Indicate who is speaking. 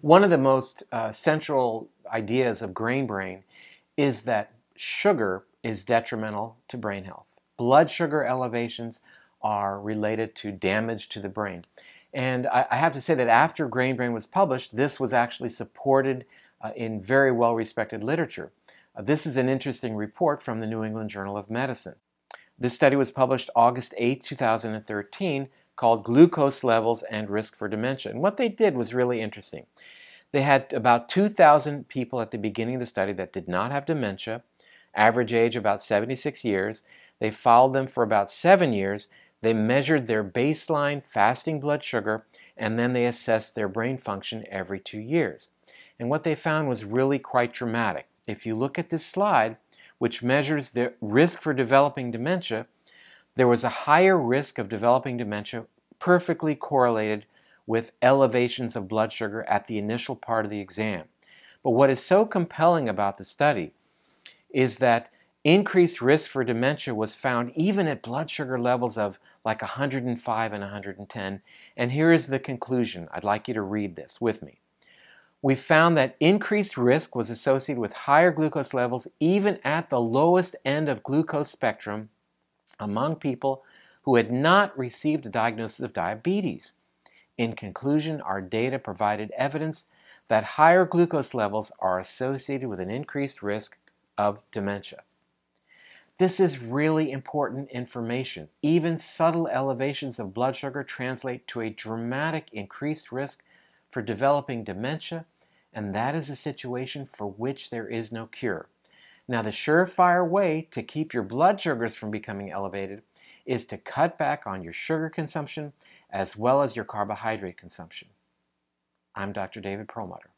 Speaker 1: One of the most uh, central ideas of grain brain is that sugar is detrimental to brain health. Blood sugar elevations are related to damage to the brain. And I, I have to say that after Grain Brain was published, this was actually supported uh, in very well respected literature. Uh, this is an interesting report from the New England Journal of Medicine. This study was published August 8, 2013, called Glucose Levels and Risk for Dementia. And what they did was really interesting. They had about 2,000 people at the beginning of the study that did not have dementia, average age about 76 years. They followed them for about seven years. They measured their baseline fasting blood sugar, and then they assessed their brain function every two years. And what they found was really quite dramatic. If you look at this slide, which measures the risk for developing dementia, there was a higher risk of developing dementia perfectly correlated with elevations of blood sugar at the initial part of the exam. But what is so compelling about the study is that increased risk for dementia was found even at blood sugar levels of like 105 and 110. And here is the conclusion. I'd like you to read this with me we found that increased risk was associated with higher glucose levels even at the lowest end of glucose spectrum among people who had not received a diagnosis of diabetes. In conclusion, our data provided evidence that higher glucose levels are associated with an increased risk of dementia. This is really important information. Even subtle elevations of blood sugar translate to a dramatic increased risk for developing dementia, and that is a situation for which there is no cure. Now, the surefire way to keep your blood sugars from becoming elevated is to cut back on your sugar consumption as well as your carbohydrate consumption. I'm Dr. David Perlmutter.